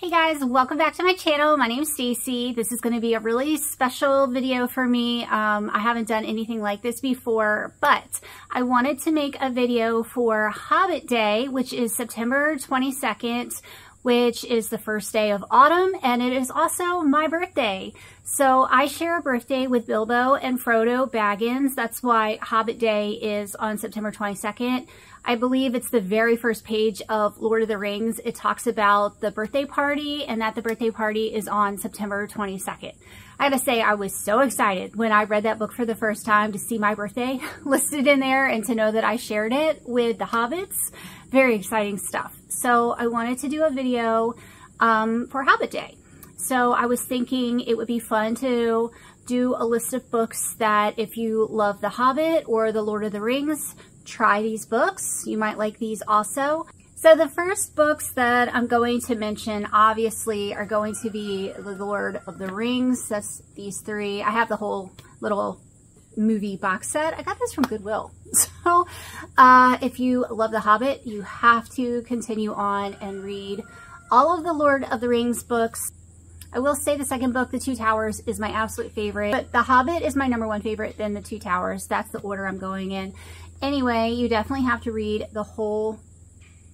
Hey guys, welcome back to my channel. My name is Stacy. This is going to be a really special video for me. Um, I haven't done anything like this before, but I wanted to make a video for Hobbit Day, which is September 22nd, which is the first day of autumn, and it is also my birthday. So I share a birthday with Bilbo and Frodo Baggins. That's why Hobbit Day is on September 22nd. I believe it's the very first page of Lord of the Rings. It talks about the birthday party and that the birthday party is on September 22nd. I gotta say, I was so excited when I read that book for the first time to see my birthday listed in there and to know that I shared it with the Hobbits. Very exciting stuff. So I wanted to do a video um, for Hobbit Day. So I was thinking it would be fun to do a list of books that if you love The Hobbit or The Lord of the Rings, try these books. You might like these also. So the first books that I'm going to mention obviously are going to be The Lord of the Rings. That's these three. I have the whole little movie box set. I got this from Goodwill. So uh, if you love The Hobbit, you have to continue on and read all of the Lord of the Rings books. I will say the second book, The Two Towers, is my absolute favorite, but The Hobbit is my number one favorite, then The Two Towers. That's the order I'm going in. Anyway, you definitely have to read the whole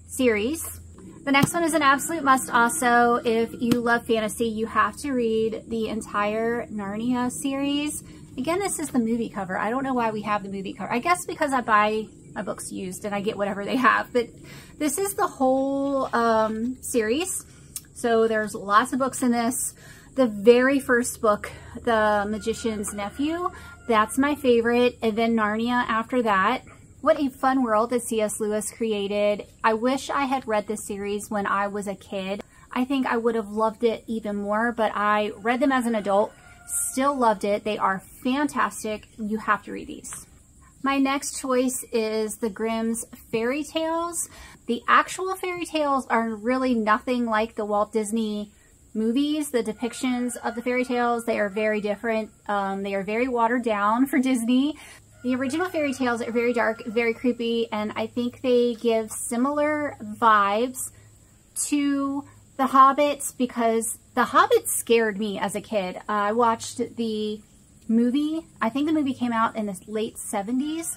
series. The next one is an absolute must also. If you love fantasy, you have to read the entire Narnia series. Again, this is the movie cover. I don't know why we have the movie cover. I guess because I buy my books used and I get whatever they have. But this is the whole um, series. So there's lots of books in this. The very first book, The Magician's Nephew, that's my favorite. And then Narnia after that. What a fun world that C.S. Lewis created. I wish I had read this series when I was a kid. I think I would have loved it even more, but I read them as an adult, still loved it. They are fantastic. You have to read these. My next choice is the Grimm's Fairy Tales. The actual fairy tales are really nothing like the Walt Disney movies, the depictions of the fairy tales, they are very different. Um, they are very watered down for Disney. The original fairy tales are very dark, very creepy, and I think they give similar vibes to The Hobbits because The Hobbit scared me as a kid. Uh, I watched the movie. I think the movie came out in the late 70s.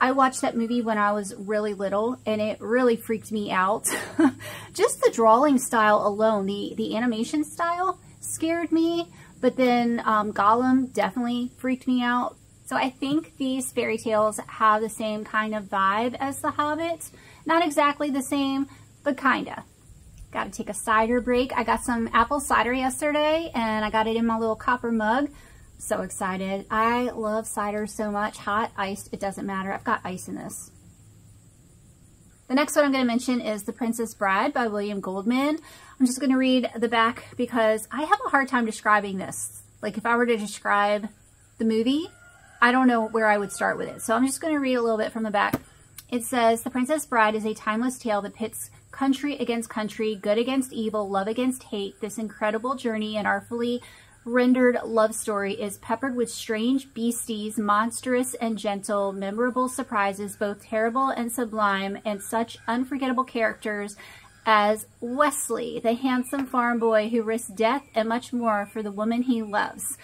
I watched that movie when I was really little and it really freaked me out. Just the drawing style alone, the, the animation style scared me. But then um, Gollum definitely freaked me out. So I think these fairy tales have the same kind of vibe as The Hobbit. Not exactly the same, but kinda. Got to take a cider break. I got some apple cider yesterday and I got it in my little copper mug. So excited. I love cider so much. Hot, iced, it doesn't matter. I've got ice in this. The next one I'm going to mention is The Princess Bride by William Goldman. I'm just going to read the back because I have a hard time describing this. Like if I were to describe the movie, I don't know where I would start with it. So I'm just going to read a little bit from the back. It says, The Princess Bride is a timeless tale that pits country against country, good against evil, love against hate. This incredible journey and artfully rendered love story is peppered with strange beasties, monstrous and gentle, memorable surprises, both terrible and sublime, and such unforgettable characters as Wesley, the handsome farm boy who risks death and much more for the woman he loves.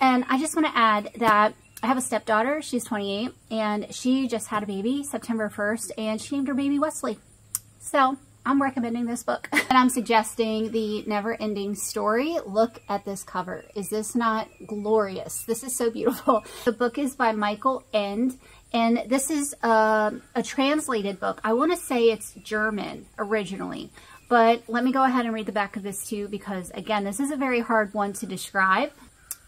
And I just want to add that I have a stepdaughter. She's 28 and she just had a baby September 1st and she named her baby Wesley. So I'm recommending this book. and I'm suggesting the Never Ending Story. Look at this cover. Is this not glorious? This is so beautiful. The book is by Michael Ende. And this is a, a translated book. I want to say it's German originally. But let me go ahead and read the back of this too because, again, this is a very hard one to describe.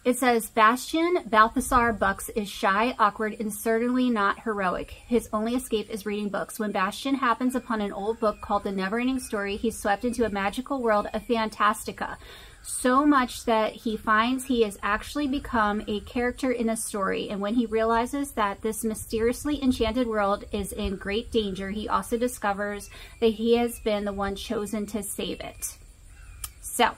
It says, Bastian Balthazar Bux is shy, awkward, and certainly not heroic. His only escape is reading books. When Bastian happens upon an old book called The Never-Ending Story, he's swept into a magical world of Fantastica. So much that he finds he has actually become a character in a story. And when he realizes that this mysteriously enchanted world is in great danger, he also discovers that he has been the one chosen to save it. So,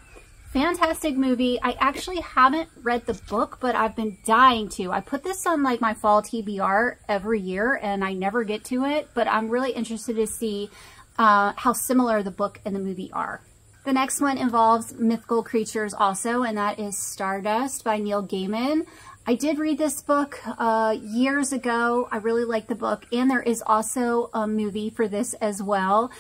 Fantastic movie. I actually haven't read the book, but I've been dying to. I put this on like my fall TBR every year and I never get to it, but I'm really interested to see uh, how similar the book and the movie are. The next one involves mythical creatures also, and that is Stardust by Neil Gaiman. I did read this book uh, years ago. I really like the book, and there is also a movie for this as well.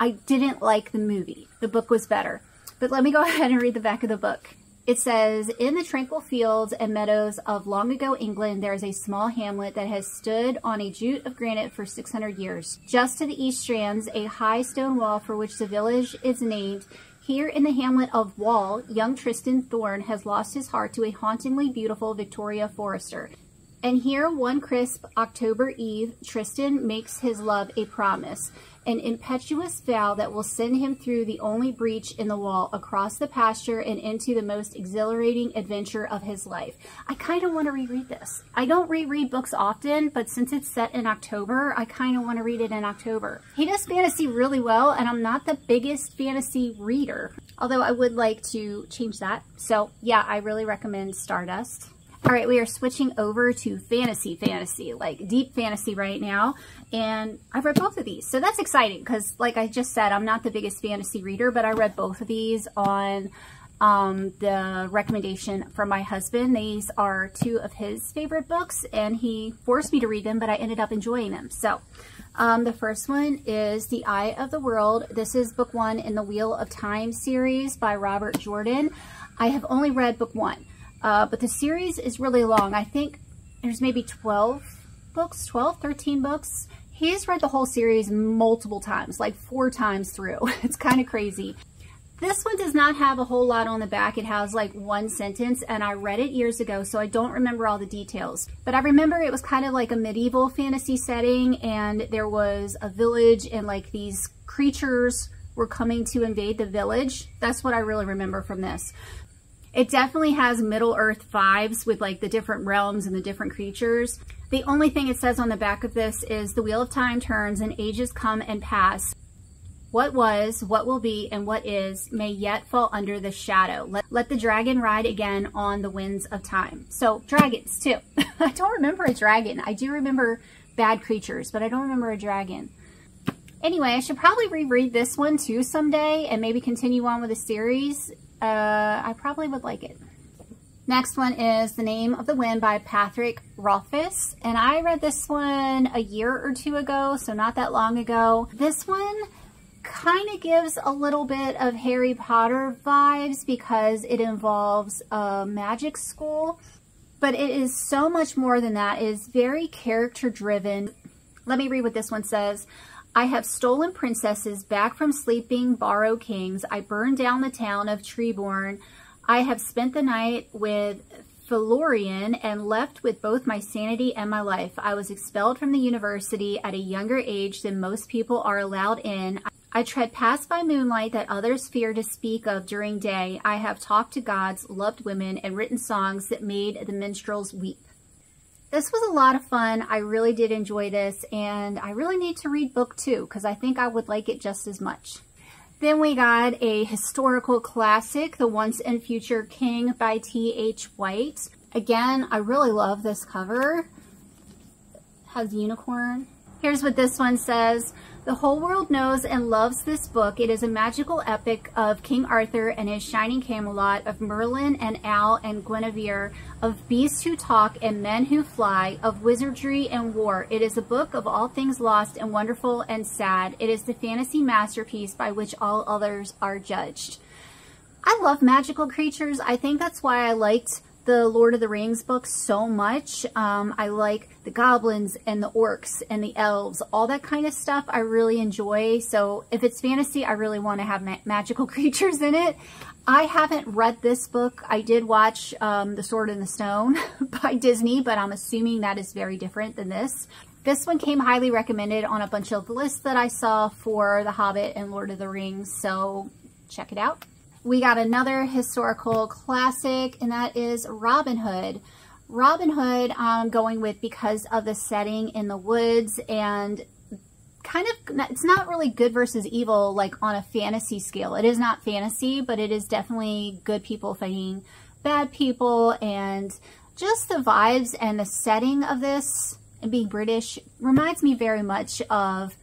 I didn't like the movie. The book was better. But let me go ahead and read the back of the book. It says, In the tranquil fields and meadows of long ago England, there is a small hamlet that has stood on a jute of granite for 600 years. Just to the east stands a high stone wall for which the village is named. Here in the hamlet of Wall, young Tristan Thorn has lost his heart to a hauntingly beautiful Victoria Forester. And here, one crisp October eve, Tristan makes his love a promise an impetuous vow that will send him through the only breach in the wall, across the pasture, and into the most exhilarating adventure of his life. I kind of want to reread this. I don't reread books often, but since it's set in October, I kind of want to read it in October. He does fantasy really well, and I'm not the biggest fantasy reader, although I would like to change that. So yeah, I really recommend Stardust. All right, we are switching over to fantasy fantasy, like deep fantasy right now. And I've read both of these. So that's exciting because like I just said, I'm not the biggest fantasy reader, but I read both of these on um, the recommendation from my husband. These are two of his favorite books and he forced me to read them, but I ended up enjoying them. So um, the first one is The Eye of the World. This is book one in the Wheel of Time series by Robert Jordan. I have only read book one. Uh, but the series is really long. I think there's maybe 12 books, 12, 13 books. He's read the whole series multiple times, like four times through. It's kind of crazy. This one does not have a whole lot on the back. It has like one sentence and I read it years ago, so I don't remember all the details. But I remember it was kind of like a medieval fantasy setting and there was a village and like these creatures were coming to invade the village. That's what I really remember from this. It definitely has Middle Earth vibes with like the different realms and the different creatures. The only thing it says on the back of this is the wheel of time turns and ages come and pass. What was, what will be, and what is may yet fall under the shadow. Let, let the dragon ride again on the winds of time. So dragons too. I don't remember a dragon. I do remember bad creatures, but I don't remember a dragon. Anyway, I should probably reread this one too someday and maybe continue on with the series uh, I probably would like it. Next one is The Name of the Wind by Patrick Rothfuss. And I read this one a year or two ago, so not that long ago. This one kind of gives a little bit of Harry Potter vibes because it involves a magic school. But it is so much more than that. It is very character driven. Let me read what this one says. I have stolen princesses back from sleeping Barrow kings. I burned down the town of Trebon. I have spent the night with Felurian and left with both my sanity and my life. I was expelled from the university at a younger age than most people are allowed in. I tread past by moonlight that others fear to speak of during day. I have talked to gods, loved women, and written songs that made the minstrels weep. This was a lot of fun. I really did enjoy this, and I really need to read book two because I think I would like it just as much. Then we got a historical classic, The Once and Future King by T.H. White. Again, I really love this cover. It has unicorn. Here's what this one says. The whole world knows and loves this book. It is a magical epic of King Arthur and his shining Camelot, of Merlin and Al and Guinevere, of beasts who talk and men who fly, of wizardry and war. It is a book of all things lost and wonderful and sad. It is the fantasy masterpiece by which all others are judged. I love magical creatures. I think that's why I liked the Lord of the Rings books so much. Um, I like the goblins and the orcs and the elves, all that kind of stuff I really enjoy. So if it's fantasy, I really want to have ma magical creatures in it. I haven't read this book. I did watch um, The Sword in the Stone by Disney, but I'm assuming that is very different than this. This one came highly recommended on a bunch of lists that I saw for The Hobbit and Lord of the Rings, so check it out we got another historical classic, and that is Robin Hood. Robin Hood I'm going with because of the setting in the woods and kind of, it's not really good versus evil like on a fantasy scale. It is not fantasy, but it is definitely good people fighting bad people and just the vibes and the setting of this and being British reminds me very much of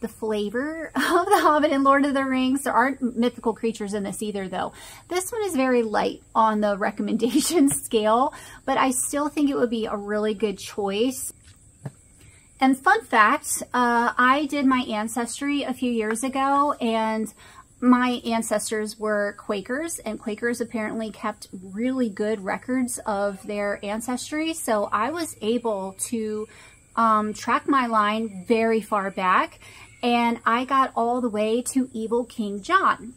the flavor of The Hobbit and Lord of the Rings. There aren't mythical creatures in this either, though. This one is very light on the recommendation scale, but I still think it would be a really good choice. And fun fact, uh, I did my ancestry a few years ago, and my ancestors were Quakers, and Quakers apparently kept really good records of their ancestry. So I was able to um, track my line very far back and I got all the way to evil King John.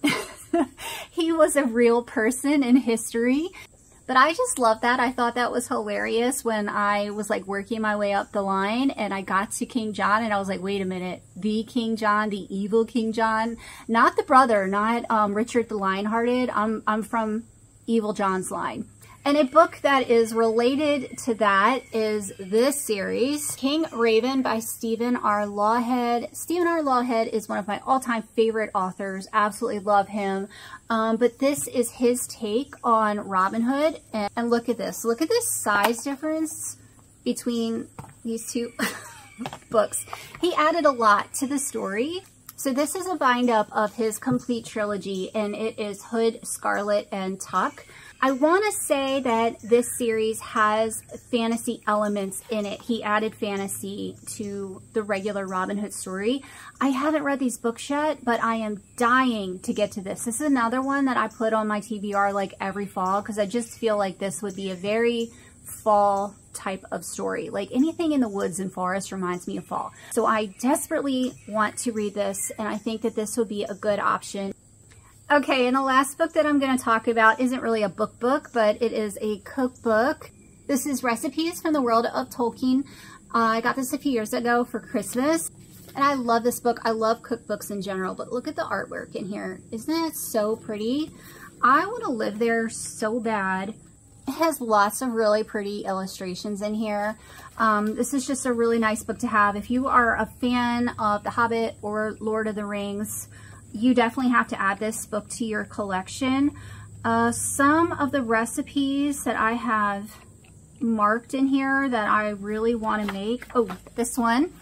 he was a real person in history. But I just love that. I thought that was hilarious when I was like working my way up the line and I got to King John and I was like, wait a minute, the King John, the evil King John, not the brother, not um, Richard the Lionhearted. I'm, I'm from evil John's line. And a book that is related to that is this series, King Raven by Stephen R. Lawhead. Stephen R. Lawhead is one of my all-time favorite authors. Absolutely love him. Um, but this is his take on Robin Hood. And, and look at this. Look at this size difference between these two books. He added a lot to the story. So this is a bind up of his complete trilogy and it is Hood, Scarlet, and Tuck. I want to say that this series has fantasy elements in it. He added fantasy to the regular Robin Hood story. I haven't read these books yet, but I am dying to get to this. This is another one that I put on my TBR like every fall because I just feel like this would be a very fall type of story. Like anything in the woods and forest reminds me of fall. So I desperately want to read this and I think that this would be a good option. Okay, and the last book that I'm going to talk about isn't really a book book, but it is a cookbook. This is Recipes from the World of Tolkien. Uh, I got this a few years ago for Christmas, and I love this book. I love cookbooks in general, but look at the artwork in here. Isn't it so pretty? I want to live there so bad. It has lots of really pretty illustrations in here. Um, this is just a really nice book to have. If you are a fan of The Hobbit or Lord of the Rings, you definitely have to add this book to your collection. Uh, some of the recipes that I have marked in here that I really want to make. Oh, this one.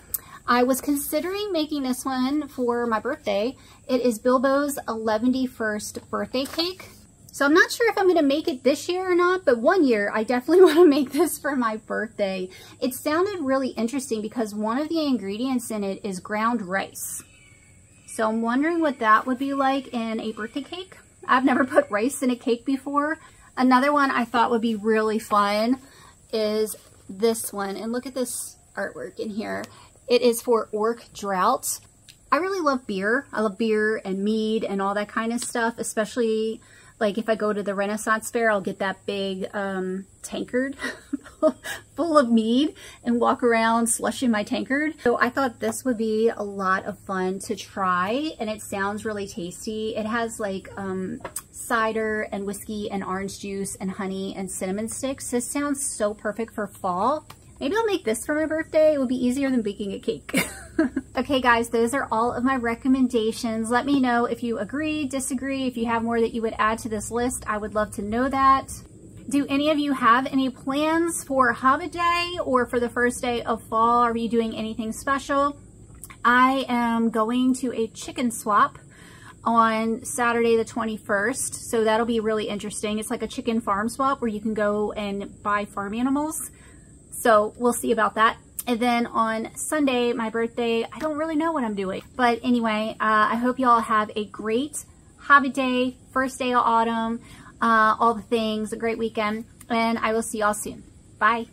I was considering making this one for my birthday. It is Bilbo's 11st birthday cake. So I'm not sure if I'm going to make it this year or not, but one year I definitely want to make this for my birthday. It sounded really interesting because one of the ingredients in it is ground rice. So I'm wondering what that would be like in a birthday cake. I've never put rice in a cake before. Another one I thought would be really fun is this one. And look at this artwork in here. It is for Orc Drought. I really love beer. I love beer and mead and all that kind of stuff, especially like if I go to the Renaissance Fair, I'll get that big um, tankard full of mead and walk around slushing my tankard. So I thought this would be a lot of fun to try and it sounds really tasty. It has like um, cider and whiskey and orange juice and honey and cinnamon sticks. This sounds so perfect for fall. Maybe I'll make this for my birthday. It would be easier than baking a cake. okay guys, those are all of my recommendations. Let me know if you agree, disagree, if you have more that you would add to this list. I would love to know that. Do any of you have any plans for Hobbit Day or for the first day of fall? Are you doing anything special? I am going to a chicken swap on Saturday the 21st. So that'll be really interesting. It's like a chicken farm swap where you can go and buy farm animals. So we'll see about that. And then on Sunday, my birthday, I don't really know what I'm doing. But anyway, uh, I hope you all have a great Hobbit Day, first day of autumn, uh, all the things, a great weekend. And I will see y'all soon. Bye.